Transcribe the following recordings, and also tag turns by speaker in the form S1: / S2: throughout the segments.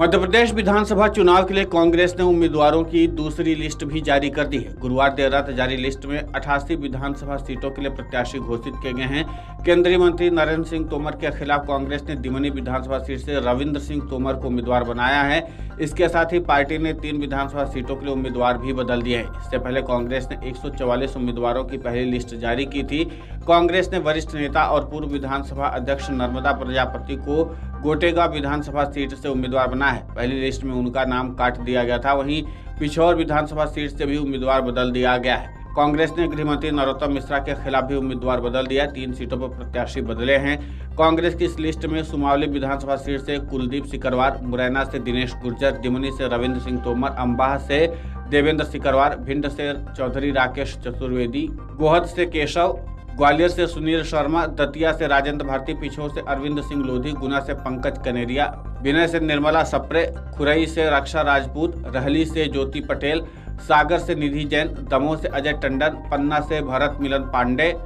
S1: मध्य प्रदेश विधानसभा चुनाव के लिए कांग्रेस ने उम्मीदवारों की दूसरी लिस्ट भी जारी कर दी है। गुरुवार देर रात जारी लिस्ट में अठासी विधानसभा सीटों के लिए प्रत्याशी घोषित किए गए हैं। केंद्रीय मंत्री नरेंद्र सिंह तोमर के खिलाफ कांग्रेस ने दिमनी विधानसभा सीट से रविंद्र सिंह तोमर को उम्मीदवार बनाया है। इसके साथ ही पार्टी ने तीन विधानसभा सीटों के लिए उम्मीदवार भी बदल दिए हैं। इससे पहले कांग्रेस ने एक उम्मीदवारों की पहली लिस्ट जारी की थी। कांग्रेस ने वरिष्ठ नेता और पूर्व विधानसभा अध्यक्ष नर्मदा प्रजापति को गोटेगा विधानसभा सीट से उम्मीदवार बना है। पहली लिस्ट में उनका नाम काट दिया गया था, वहीं पिछौर विधानसभा सीट से भी उम्मीदवार बदल दिया गया है। कांग्रेस ने गृह मंत्री नरोत्तम मिश्रा के खिलाफ भी उम्मीदवार बदल दिया। तीन सीटों पर प्रत्याशी बदले हैं। कांग्रेस की इस लिस्ट में सुमावली विधानसभा सीट से कुलदीप सिकरवार, मुरैना से दिनेश गुर्जर दिमनी से रविंद्र सिंह तोमर अम्बाह से देवेंद्र सिकरवार, भिंड से चौधरी राकेश चतुर्वेदी, गोहद से केशव ग्वालियर से सुनील शर्मा, दतिया से राजेंद्र भारती, पिछोर से अरविंद सिंह लोधी, गुना से पंकज कनेरिया, विनय से निर्मला सप्रे, खुरई से रक्षा राजपूत, रहली से ज्योति पटेल, सागर से निधि जैन, दमोह से अजय टंडन, पन्ना से भरत मिलन पांडे,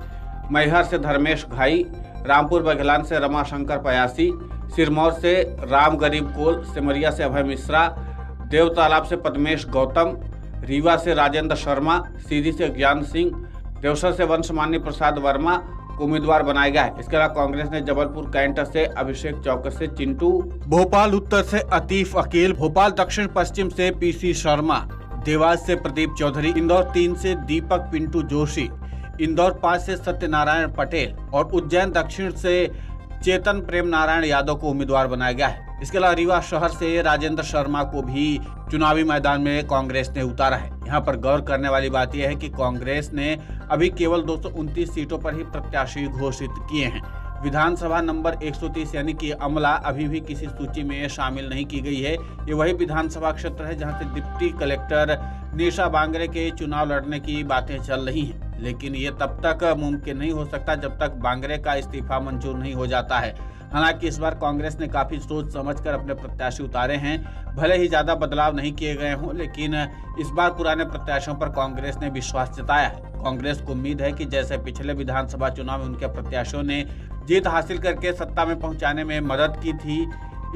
S1: मैहर से धर्मेश घाई, रामपुर बघेलान से रमाशंकर पयासी, सिरमौर से राम गरीब कोल, सिमरिया से अभय मिश्रा, देवतालाब से पद्मेश गौतम, रीवा से राजेंद्र शर्मा, सीधी से ज्ञान सिंह देवसर से वंशमान्य प्रसाद वर्मा को उम्मीदवार बनाया गया है। इसके अलावा कांग्रेस ने जबलपुर कैंट से अभिषेक चौक से चिंटू, भोपाल उत्तर से अतीफ अकील, भोपाल दक्षिण पश्चिम से पीसी शर्मा, देवास से प्रदीप चौधरी, इंदौर तीन से दीपक पिंटू जोशी, इंदौर पाँच से सत्यनारायण पटेल और उज्जैन दक्षिण से चेतन प्रेम नारायण यादव को उम्मीदवार बनाया गया है। इसके अलावा रीवा शहर से राजेंद्र शर्मा को भी चुनावी मैदान में कांग्रेस ने उतारा है। यहाँ पर गौर करने वाली बात यह है कि कांग्रेस ने अभी केवल दो सौ उनतीस सीटों पर ही प्रत्याशी घोषित किए हैं। विधानसभा नंबर 130 यानी कि अमला अभी भी किसी सूची में शामिल नहीं की गई है। ये वही विधानसभा क्षेत्र है जहाँ से डिप्टी कलेक्टर निशा बांगरे के चुनाव लड़ने की बातें चल रही हैं। लेकिन ये तब तक मुमकिन नहीं हो सकता जब तक बांगरे का इस्तीफा मंजूर नहीं हो जाता है। हालाँकि इस बार कांग्रेस ने काफ़ी सोच समझकर अपने प्रत्याशी उतारे हैं। भले ही ज़्यादा बदलाव नहीं किए गए हों, लेकिन इस बार पुराने प्रत्याशियों पर कांग्रेस ने विश्वास जताया है। कांग्रेस को उम्मीद है कि जैसे पिछले विधानसभा चुनाव में उनके प्रत्याशियों ने जीत हासिल करके सत्ता में पहुँचाने में मदद की थी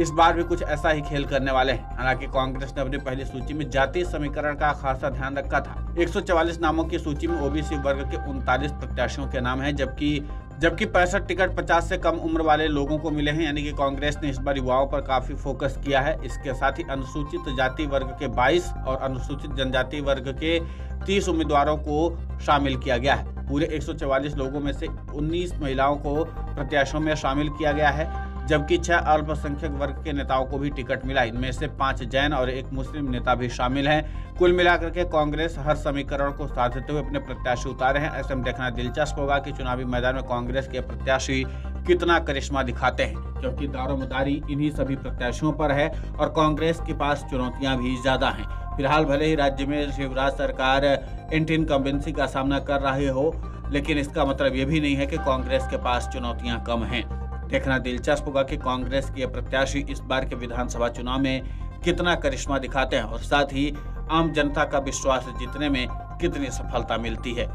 S1: इस बार भी कुछ ऐसा ही खेल करने वाले हैं। हालाँकि कांग्रेस ने अपनी पहली सूची में जातीय समीकरण का खासा ध्यान रखा था। 144 नामों की सूची में ओबीसी वर्ग के उनतालीस प्रत्याशियों के नाम हैं, जबकि जबकि पैंसठ टिकट 50 से कम उम्र वाले लोगों को मिले हैं, यानी कि कांग्रेस ने इस बार युवाओं पर काफ़ी फोकस किया है। इसके साथ ही अनुसूचित जाति वर्ग के 22 और अनुसूचित जनजाति वर्ग के 30 उम्मीदवारों को शामिल किया गया है। पूरे 144 लोगों में से 19 महिलाओं को प्रत्याशियों में शामिल किया गया है। जबकि छह अल्पसंख्यक वर्ग के नेताओं को भी टिकट मिला। इनमें से पाँच जैन और एक मुस्लिम नेता भी शामिल हैं। कुल मिलाकर के कांग्रेस हर समीकरण को साधते हुए अपने प्रत्याशी उतारे हैं। ऐसे में देखना दिलचस्प होगा कि चुनावी मैदान में कांग्रेस के प्रत्याशी कितना करिश्मा दिखाते हैं, क्योंकि दारोमदारी इन्हीं सभी प्रत्याशियों पर है और कांग्रेस के पास चुनौतियाँ भी ज़्यादा हैं। फ़िलहाल भले ही राज्य में शिवराज सरकार एंटी इनकम्बेंसी का सामना कर रही हो, लेकिन इसका मतलब ये भी नहीं है कि कांग्रेस के पास चुनौतियाँ कम हैं। देखना दिलचस्प होगा कि कांग्रेस के प्रत्याशी इस बार के विधानसभा चुनाव में कितना करिश्मा दिखाते हैं और साथ ही आम जनता का विश्वास जीतने में कितनी सफलता मिलती है।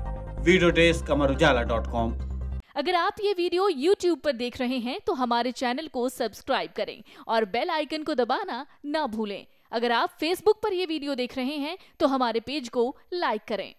S1: Video desk Amar Ujala dot com.
S2: अगर आप ये वीडियो YouTube पर देख रहे हैं तो हमारे चैनल को सब्सक्राइब करें और बेल आइकन को दबाना ना भूलें। अगर आप Facebook पर यह वीडियो देख रहे हैं तो हमारे पेज को लाइक करें।